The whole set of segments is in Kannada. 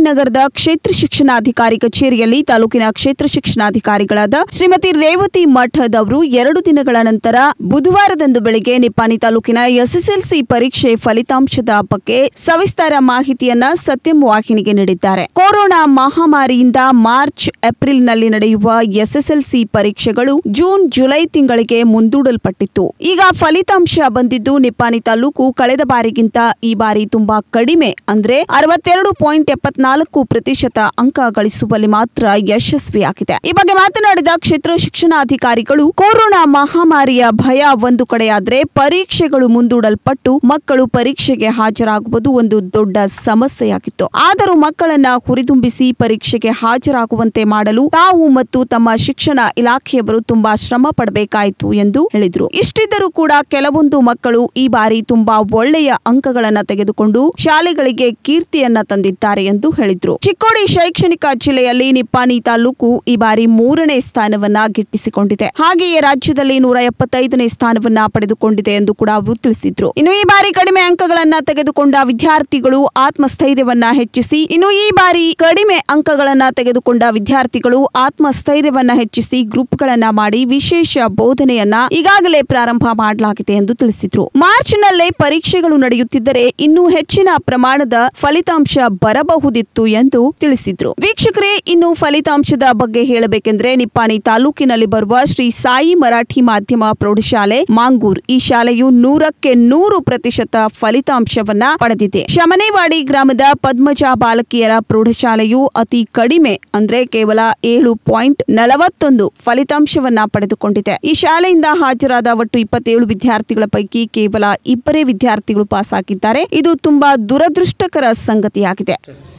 ನಗರದ ಕ್ಷೇತ್ರ ಶಿಕ್ಷಣಾಧಿಕಾರಿ ಕಚೇರಿಯಲ್ಲಿ ತಾಲೂಕಿನ ಕ್ಷೇತ್ರ ಶಿಕ್ಷಣಾಧಿಕಾರಿಗಳಾದ ಶ್ರೀಮತಿ ರೇವತಿ ಮಠದ್ ಅವರು ಎರಡು ದಿನಗಳ ನಂತರ ಬುಧವಾರದಂದು ಬೆಳಗ್ಗೆ ನಿಪ್ಪಾಣಿ ತಾಲೂಕಿನ ಎಸ್ಎಸ್ಎಲ್ಸಿ ಪರೀಕ್ಷೆ ಫಲಿತಾಂಶದ ಬಗ್ಗೆ ಸವಿಸ್ತಾರ ಮಾಹಿತಿಯನ್ನ ಸತ್ಯಂ ವಾಹಿನಿಗೆ ನೀಡಿದ್ದಾರೆ. ಕೊರೋನಾ ಮಹಾಮಾರಿಯಿಂದ ಮಾರ್ಚ್, ಏಪ್ರಿಲ್ನಲ್ಲಿ ನಡೆಯುವ ಎಸ್ಎಸ್ಎಲ್ಸಿ ಪರೀಕ್ಷೆಗಳು ಜೂನ್, ಜುಲೈ ತಿಂಗಳಿಗೆ ಮುಂದೂಡಲ್ಪಟ್ಟಿತ್ತು. ಈಗ ಫಲಿತಾಂಶ ಬಂದಿದ್ದು ನಿಪ್ಪಾಣಿ ತಾಲೂಕು ಕಳೆದ ಬಾರಿಗಿಂತ ಈ ಬಾರಿ ತುಂಬಾ ಕಡಿಮೆ. ಅಂದ್ರೆ ಅರವತ್ತೆರಡು ಪಾಯಿಂಟ್ ಎಪ್ಪತ್ನಾಲ್ಕು ಪ್ರತಿಶತ ಅಂಕ ಗಳಿಸುವಲ್ಲಿ ಮಾತ್ರ ಯಶಸ್ವಿಯಾಗಿದೆ ಈ ಬಗ್ಗೆ ಮಾತನಾಡಿದ ಕ್ಷೇತ್ರ ಶಿಕ್ಷಣಾಧಿಕಾರಿಗಳು ಕೊರೋನಾ ಮಹಾಮಾರಿಯ ಭಯ ಒಂದು ಕಡೆಯಾದ್ರೆ ಪರೀಕ್ಷೆಗಳು ಮುಂದೂಡಲ್ಪಟ್ಟು ಮಕ್ಕಳು ಪರೀಕ್ಷೆಗೆ ಹಾಜರಾಗುವುದು ಒಂದು ದೊಡ್ಡ ಸಮಸ್ಯೆಯಾಗಿತ್ತು. ಆದರೂ ಮಕ್ಕಳನ್ನ ಹುರಿದುಂಬಿಸಿ ಪರೀಕ್ಷೆಗೆ ಹಾಜರಾಗುವಂತೆ ಮಾಡಲು ತಾವು ಮತ್ತು ತಮ್ಮ ಶಿಕ್ಷಣ ಇಲಾಖೆಯವರು ತುಂಬಾ ಶ್ರಮ ಪಡಬೇಕಾಯಿತು ಎಂದು ಹೇಳಿದರು. ಇಷ್ಟಿದ್ದರೂ ಕೂಡ ಕೆಲವೊಂದು ಮಕ್ಕಳು ಈ ಬಾರಿ ತುಂಬಾ ಒಳ್ಳೆಯ ಅಂಕಗಳನ್ನು ತೆಗೆದುಕೊಂಡು ಶಾಲೆಗಳಿಗೆ ಕೀರ್ತಿಯನ್ನ ತಂದಿದ್ದಾರೆ ಎಂದು ಹೇಳಿದ್ರು. ಚಿಕ್ಕೋಡಿ ಶೈಕ್ಷಣಿಕ ಜಿಲ್ಲೆಯಲ್ಲಿ ನಿಪ್ಪಾನಿ ತಾಲೂಕು ಈ ಬಾರಿ ಮೂರನೇ ಸ್ಥಾನವನ್ನ ಗಿಟ್ಟಿಸಿಕೊಂಡಿದೆ. ಹಾಗೆಯೇ ರಾಜ್ಯದಲ್ಲಿ ನೂರ ಎಪ್ಪತ್ತೈದನೇ ಸ್ಥಾನವನ್ನ ಪಡೆದುಕೊಂಡಿದೆ ಎಂದು ಕೂಡ ಅವರು ತಿಳಿಸಿದ್ರು. ಇನ್ನು ಈ ಬಾರಿ ಕಡಿಮೆ ಅಂಕಗಳನ್ನ ತೆಗೆದುಕೊಂಡ ವಿದ್ಯಾರ್ಥಿಗಳು ಆತ್ಮಸ್ಥೈರ್ಯವನ್ನ ಹೆಚ್ಚಿಸಿ, ಇನ್ನು ಈ ಬಾರಿ ಕಡಿಮೆ ಅಂಕಗಳನ್ನ ತೆಗೆದುಕೊಂಡ ವಿದ್ಯಾರ್ಥಿಗಳು ಆತ್ಮಸ್ಥೈರ್ಯವನ್ನ ಹೆಚ್ಚಿಸಿ ಗ್ರೂಪ್ಗಳನ್ನ ಮಾಡಿ ವಿಶೇಷ ಬೋಧನೆಯನ್ನ ಈಗಾಗಲೇ ಪ್ರಾರಂಭ ಮಾಡಲಾಗಿದೆ ಎಂದು ತಿಳಿಸಿದ್ರು. ಮಾರ್ಚ್ನಲ್ಲೇ ಪರೀಕ್ಷೆಗಳು ನಡೆಯುತ್ತಿದ್ದರೆ ಇನ್ನೂ ಹೆಚ್ಚಿನ ಪ್ರಮಾಣದ ಫಲಿತಾಂಶ ಬರಬಹುದಿತ್ತು. ಎಂದು ತಿಳಿಸಿದ್ರು. ವೀಕ್ಷಕರೇ, ಇನ್ನು ಫಲಿತಾಂಶದ ಬಗ್ಗೆ ಹೇಳಬೇಕೆಂದ್ರೆ ನಿಪ್ಪಾಣಿ ತಾಲೂಕಿನಲ್ಲಿ ಬರುವ ಶ್ರೀ ಸಾಯಿ ಮರಾಠಿ ಮಾಧ್ಯಮ ಪ್ರೌಢಶಾಲೆ ಮಾಂಗೂರ್ ಈ ಶಾಲೆಯು ನೂರಕ್ಕೆ ನೂರು ಪ್ರತಿಶತ ಫಲಿತಾಂಶವನ್ನ ಪಡೆದಿದೆ. ಶಮನೇವಾಡಿ ಗ್ರಾಮದ ಪದ್ಮಜಾ ಬಾಲಕಿಯರ ಪ್ರೌಢಶಾಲೆಯು ಅತಿ ಕಡಿಮೆ ಅಂದ್ರೆ ಕೇವಲ ಏಳು ಪಾಯಿಂಟ್ ನಲವತ್ತೊಂದು ಫಲಿತಾಂಶವನ್ನ ಪಡೆದುಕೊಂಡಿದೆ. ಈ ಶಾಲೆಯಿಂದ ಹಾಜರಾದ ಒಟ್ಟು ಇಪ್ಪತ್ತೇಳು ವಿದ್ಯಾರ್ಥಿಗಳ ಪೈಕಿ ಕೇವಲ ಇಬ್ಬರೇ ವಿದ್ಯಾರ್ಥಿಗಳು ಪಾಸ್ ಆಗಿದ್ದಾರೆ ಇದು ತುಂಬಾ ದುರದೃಷ್ಟಕರ ಸಂಗತಿಯಾಗಿದೆ.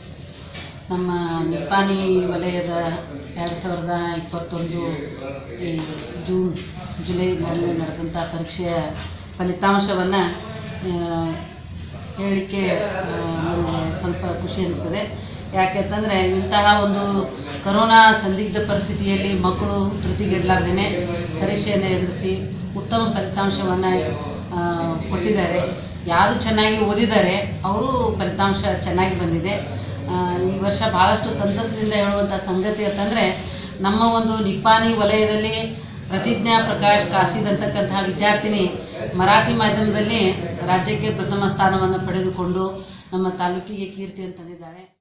ನಮ್ಮ ನಿಪ್ಪಾಣಿ ವಲಯದ ಎರಡು ಸಾವಿರದ ಇಪ್ಪತ್ತೊಂದು ಈ ಜೂನ್ ಜುಲೈನಲ್ಲಿ ನಡೆದಂಥ ಪರೀಕ್ಷೆಯ ಫಲಿತಾಂಶವನ್ನು ಹೇಳಲಿಕ್ಕೆ ನನಗೆ ಸ್ವಲ್ಪ ಖುಷಿ ಅನಿಸ್ತದೆ. ಯಾಕೆಂತಂದರೆ ಇಂತಹ ಒಂದು ಕರೋನಾ ಸಂದಿಗ್ಧ ಪರಿಸ್ಥಿತಿಯಲ್ಲಿ ಮಕ್ಕಳು ತೃಪ್ತಿಗೆಡಲಾರ್ದೇ ಪರೀಕ್ಷೆಯನ್ನು ಎದುರಿಸಿ ಉತ್ತಮ ಫಲಿತಾಂಶವನ್ನು ಕೊಟ್ಟಿದ್ದಾರೆ. ಯಾರು ಚೆನ್ನಾಗಿ ಓದಿದ್ದಾರೆ, ಅವರು ಫಲಿತಾಂಶ ಚೆನ್ನಾಗಿ ಬಂದಿದೆ. ಈ ವರ್ಷ ಭಾಳಷ್ಟು ಸಂತಸದಿಂದ ಹೇಳುವಂಥ ಸಂಗತಿ ಅಂತಂದರೆ, ನಮ್ಮ ಒಂದು ನಿಪ್ಪಾನಿ ವಲಯದಲ್ಲಿ ಪ್ರತಿಜ್ಞಾ ಪ್ರಕಾಶ್ ಕಾಸಿದ್ ಅಂತಕ್ಕಂತಹ ವಿದ್ಯಾರ್ಥಿನಿ ಮರಾಠಿ ಮಾಧ್ಯಮದಲ್ಲಿ ರಾಜ್ಯಕ್ಕೆ ಪ್ರಥಮ ಸ್ಥಾನವನ್ನು ಪಡೆದುಕೊಂಡು ನಮ್ಮ ತಾಲೂಕಿಗೆ ಕೀರ್ತಿಯನ್ನು ತಂದಿದ್ದಾಳೆ